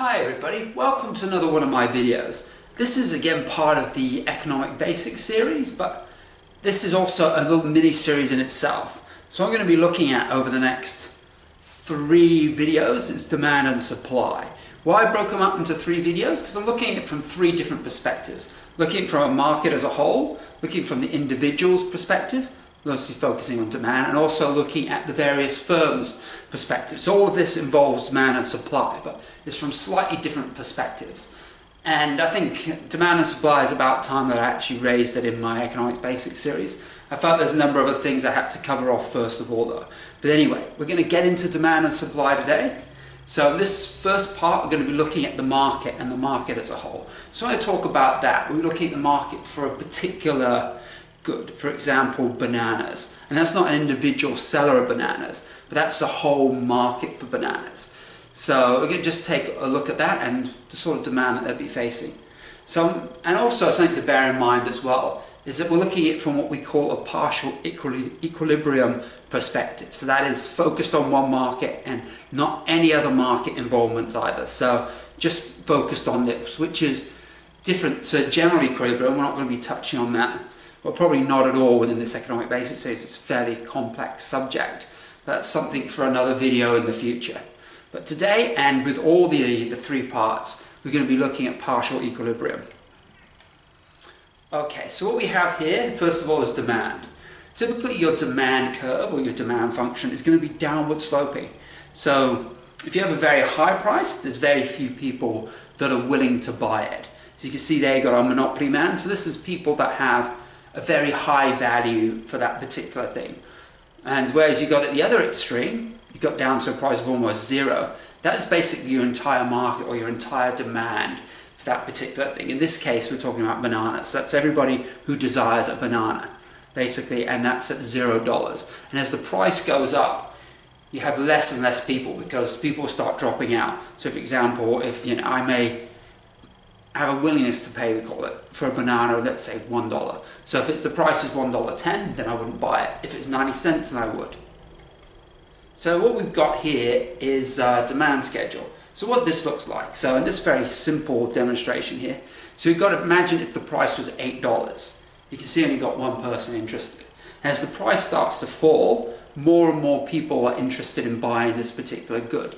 Hi everybody, welcome to another one of my videos. This is again part of the Economic Basics series, but this is also a little mini series in itself. So I'm going to be looking at over the next three videos is demand and supply. Why I broke them up into three videos? Because I'm looking at it from three different perspectives. Looking from a market as a whole, looking from the individual's perspective, mostly focusing on demand, and also looking at the various firms' perspectives. So all of this involves demand and supply, but it's from slightly different perspectives. And I think demand and supply is about time that I actually raised it in my economic basics series. I felt there's a number of other things I had to cover off first of all though. But anyway, we're going to get into demand and supply today. So in this first part, we're going to be looking at the market and the market as a whole. So I talk about that, we're looking at the market for a particular good. For example, bananas. And that's not an individual seller of bananas, but that's the whole market for bananas. So going to just take a look at that and the sort of demand that they'll be facing. So, and also something to bear in mind as well is that we're looking at it from what we call a partial equilibrium perspective. So that is focused on one market and not any other market involvement either. So just focused on this, which is different to general equilibrium. We're not going to be touching on that, but probably not at all within this economic basics. It's a fairly complex subject. That's something for another video in the future. But today, and with all the, the three parts, we're going to be looking at partial equilibrium. Okay, so what we have here, first of all, is demand. Typically, your demand curve or your demand function is going to be downward sloping. So, if you have a very high price, there's very few people that are willing to buy it. So you can see there you got our monopoly man. So this is people that have a very high value for that particular thing. And whereas you got at the other extreme, you got down to a price of almost zero. That is basically your entire market or your entire demand for that particular thing. In this case, we're talking about bananas. That's everybody who desires a banana, basically, and that's at zero dollars. And as the price goes up, you have less and less people because people start dropping out. So, for example, if you know, I may have a willingness to pay, we call it, for a banana, let's say one dollar. So if it's the price is one dollar ten, then I wouldn't buy it. If it's ninety cents, then I would. So what we've got here is a demand schedule. So what this looks like. So in this very simple demonstration here, so we've got to imagine if the price was $8. You can see only got one person interested. As the price starts to fall, more and more people are interested in buying this particular good.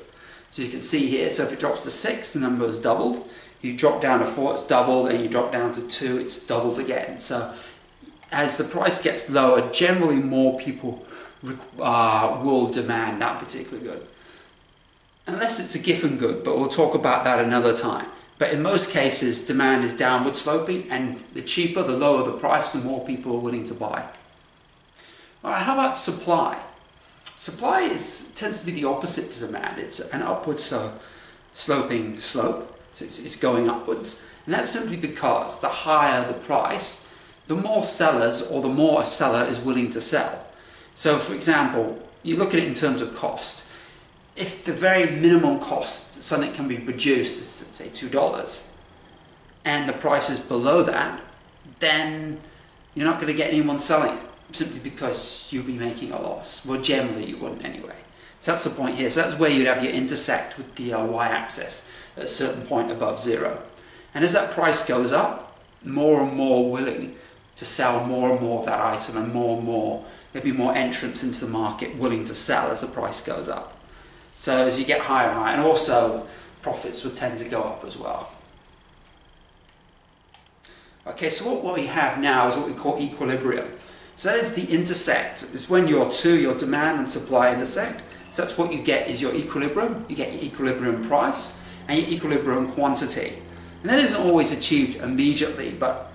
So you can see here, so if it drops to 6, the number has doubled. You drop down to 4, it's doubled, and you drop down to 2, it's doubled again. So as the price gets lower, generally more people uh, will demand that particular good. Unless it's a Giffen good, but we'll talk about that another time. But in most cases, demand is downward sloping, and the cheaper, the lower the price, the more people are willing to buy. All right, how about supply? Supply is, tends to be the opposite to demand. It's an upward so, sloping slope, so it's, it's going upwards. And that's simply because the higher the price, the more sellers or the more a seller is willing to sell. So, for example, you look at it in terms of cost. If the very minimum cost something can be produced is, say, $2, and the price is below that, then you're not going to get anyone selling it simply because you'll be making a loss. Well, generally you wouldn't anyway. So that's the point here. So that's where you'd have your intersect with the uh, y-axis at a certain point above zero. And as that price goes up, more and more willing to sell more and more of that item and more and more there'd be more entrants into the market willing to sell as the price goes up. So as you get higher and higher, and also profits would tend to go up as well. Okay, so what, we have now is what we call equilibrium. So that is the intersect. It's when your two, your demand and supply intersect. So that's what you get is your equilibrium. You get your equilibrium price and your equilibrium quantity. And that isn't always achieved immediately, but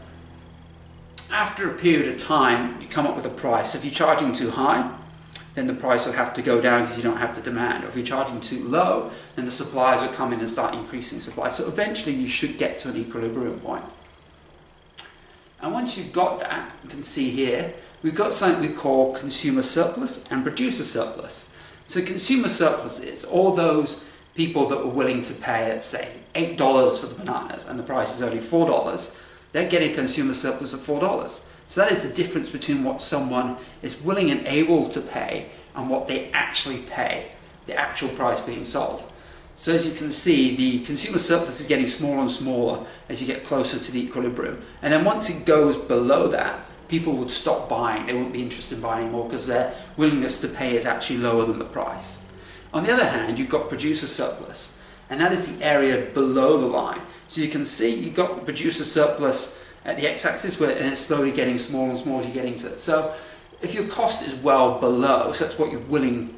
after a period of time, you come up with a price. If you're charging too high, then the price will have to go down because you don't have the demand. Or if you're charging too low, then the suppliers will come in and start increasing supply. So eventually you should get to an equilibrium point. And once you've got that, you can see here, we've got something we call consumer surplus and producer surplus. So consumer surplus is all those people that were willing to pay, let's say, $8 for the bananas and the price is only $4 they're getting a consumer surplus of $4. So that is the difference between what someone is willing and able to pay and what they actually pay, the actual price being sold. So as you can see, the consumer surplus is getting smaller and smaller as you get closer to the equilibrium. And then once it goes below that, people would stop buying. They wouldn't be interested in buying anymore because their willingness to pay is actually lower than the price. On the other hand, you've got producer surplus, and that is the area below the line. So you can see you've got producer surplus at the x-axis where and it's slowly getting smaller and smaller as you're getting to it. So if your cost is well below, so that's what you're willing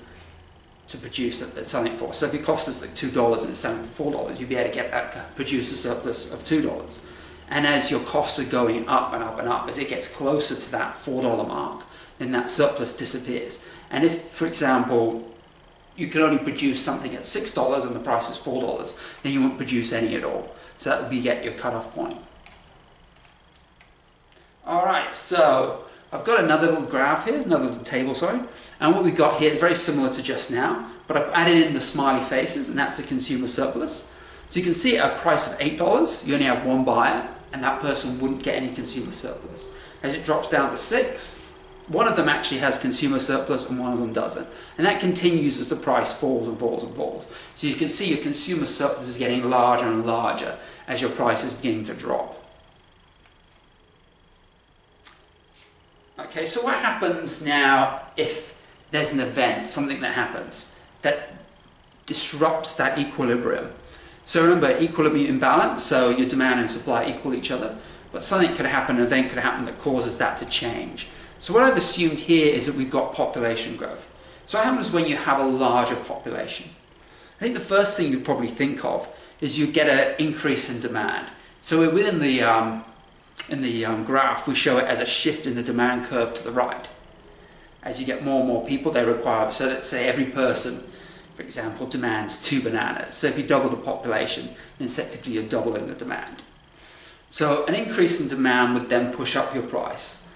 to produce at, selling for. So if your cost is like two dollars and it's selling for four dollars, you'd be able to get that producer surplus of two dollars. And as your costs are going up and up and up, as it gets closer to that four dollar mark, then that surplus disappears. And if, for example, you can only produce something at six dollars and the price is four dollars, then you won't produce any at all. So that would be at your cutoff point. All right, so I've got another little graph here, another little table, sorry. And what we've got here is very similar to just now, but I've added in the smiley faces, and that's the consumer surplus. So you can see at a price of $8, you only have one buyer, and that person wouldn't get any consumer surplus. As it drops down to six, one of them actually has consumer surplus and one of them doesn't. And that continues as the price falls and falls and falls. So you can see your consumer surplus is getting larger and larger as your price is beginning to drop. Okay, so what happens now if there's an event, something that happens that disrupts that equilibrium? So remember, equilibrium imbalance, so your demand and supply equal each other, but something could happen, an event could happen that causes that to change. So what I've assumed here is that we've got population growth. So what happens when you have a larger population? I think the first thing you probably think of is you get an increase in demand. So within the, um, in the um, graph, we show it as a shift in the demand curve to the right. As you get more and more people, they require, so let's say every person, for example, demands two bananas. So if you double the population, then effectively you're doubling the demand. So an increase in demand would then push up your price.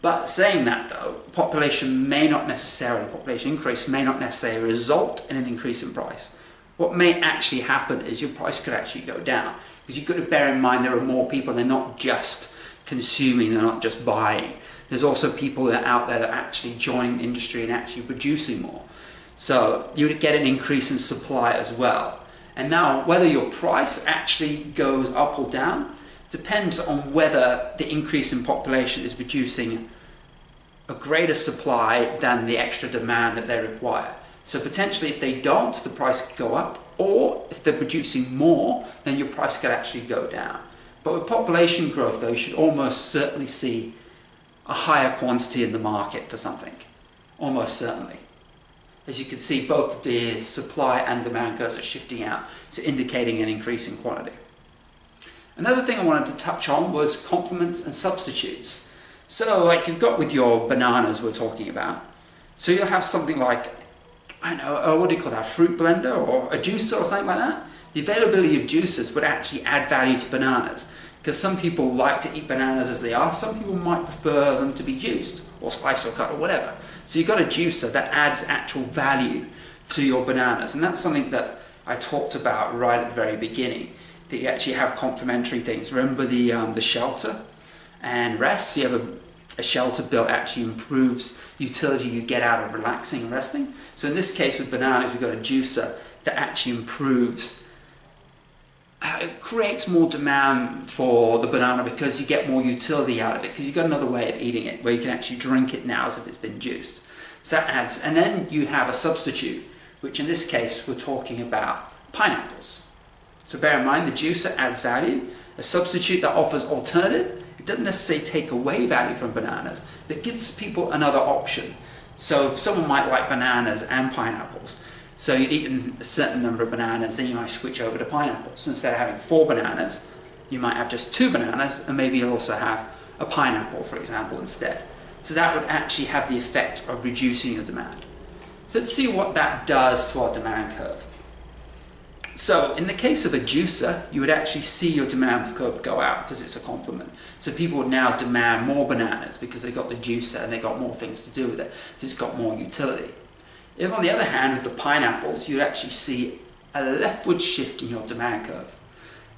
But saying that though, population may not necessarily, population increase may not necessarily result in an increase in price. What may actually happen is your price could actually go down because you've got to bear in mind there are more people, they're not just consuming, they're not just buying. There's also people that are out there that are actually joining the industry and actually producing more. So you would get an increase in supply as well. And now whether your price actually goes up or down depends on whether the increase in population is producing a greater supply than the extra demand that they require. So potentially if they don't, the price could go up, or if they're producing more, then your price could actually go down. But with population growth though, you should almost certainly see a higher quantity in the market for something. Almost certainly. As you can see, both the supply and demand curves are shifting out, so indicating an increase in quantity. Another thing I wanted to touch on was complements and substitutes. So like you've got with your bananas we're talking about. So you'll have something like, I don't know, uh, what do you call that, fruit blender or a juicer or something like that. The availability of juicers would actually add value to bananas because some people like to eat bananas as they are. Some people might prefer them to be juiced or sliced or cut or whatever. So you've got a juicer that adds actual value to your bananas. And that's something that I talked about right at the very beginning that you actually have complementary things. Remember the, um, the shelter and rest? You have a, a shelter built actually improves utility you get out of relaxing and resting. So in this case with bananas, we've got a juicer that actually improves Uh, it creates more demand for the banana because you get more utility out of it because you've got another way of eating it where you can actually drink it now as if it's been juiced. So that adds, and then you have a substitute, which in this case we're talking about pineapples. So bear in mind the juicer adds value. A substitute that offers alternative, it doesn't necessarily take away value from bananas, but gives people another option. So if someone might like bananas and pineapples, so you'd eat a certain number of bananas, then you might switch over to pineapples. So instead of having four bananas, you might have just two bananas, and maybe you'll also have a pineapple, for example, instead. So that would actually have the effect of reducing your demand. So let's see what that does to our demand curve. So in the case of a juicer, you would actually see your demand curve go out because it's a complement. So people would now demand more bananas because they got the juicer and they got more things to do with it. So it's got more utility. If on the other hand, with the pineapples, you'd actually see a leftward shift in your demand curve.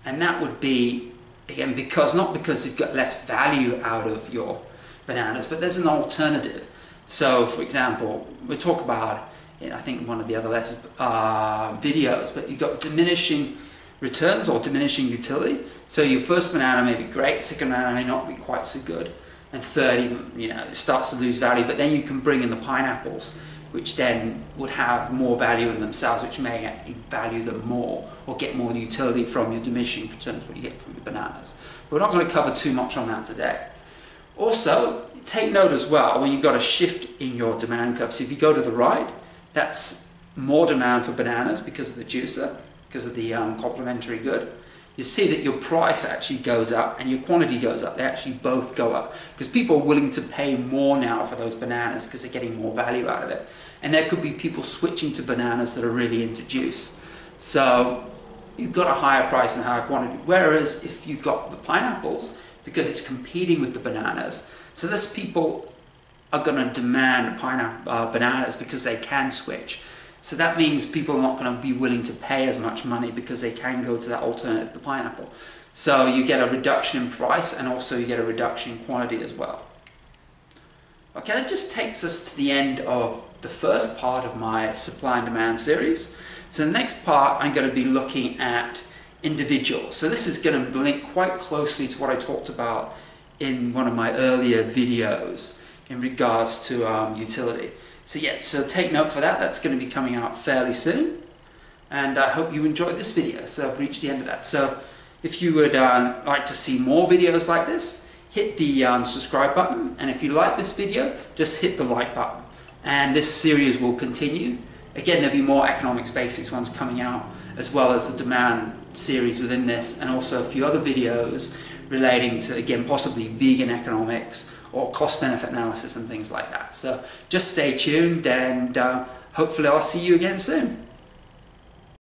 And that would be, again, because not because you've got less value out of your bananas, but there's an alternative. So, for example, we talk about in I think one of the other lessons, uh, videos, but you've got diminishing returns or diminishing utility. So your first banana may be great, second banana may not be quite so good, and third even, you know, it starts to lose value, but then you can bring in the pineapples, which then would have more value in themselves, which may actually value them more or get more utility from your diminishing returns what you get from your bananas. But we're not going to cover too much on that today. Also, take note as well when you've got a shift in your demand curve. So if you go to the right, that's more demand for bananas because of the juicer, because of the um, complementary good. You see that your price actually goes up and your quantity goes up. They actually both go up because people are willing to pay more now for those bananas because they're getting more value out of it. And there could be people switching to bananas that are really into juice. So you've got a higher price and higher quantity. Whereas if you've got the pineapples, because it's competing with the bananas, so this people are going to demand pineapple uh, bananas because they can switch. So that means people are not going to be willing to pay as much money because they can go to that alternative, the pineapple. So you get a reduction in price and also you get a reduction in quantity as well. Okay, that just takes us to the end of the first part of my supply and demand series. So the next part I'm going to be looking at individuals. So this is going to link quite closely to what I talked about in one of my earlier videos in regards to um, utility. So yeah, so take note for that. That's going to be coming out fairly soon. And I hope you enjoyed this video. So I've reached the end of that. So if you would uh, like to see more videos like this, hit the um, subscribe button. And if you like this video, just hit the like button. And this series will continue. Again, there'll be more economics basics ones coming out, as well as the demand series within this, and also a few other videos relating to, again, possibly vegan economics or cost benefit analysis and things like that. So just stay tuned and uh, hopefully I'll see you again soon.